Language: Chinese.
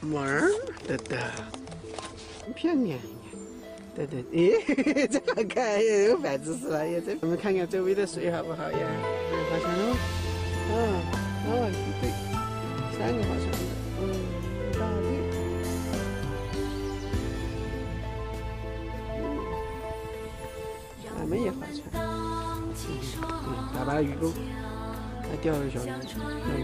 门儿，对对，漂亮呀，对对，咦，这好看，有摆姿势了，也这，我们看看周围的水好不好呀？划船喽，啊，哦，对，三个划船我，嗯，俺们也划船，嗯，大把鱼钩，还钓了小鱼，小鱼。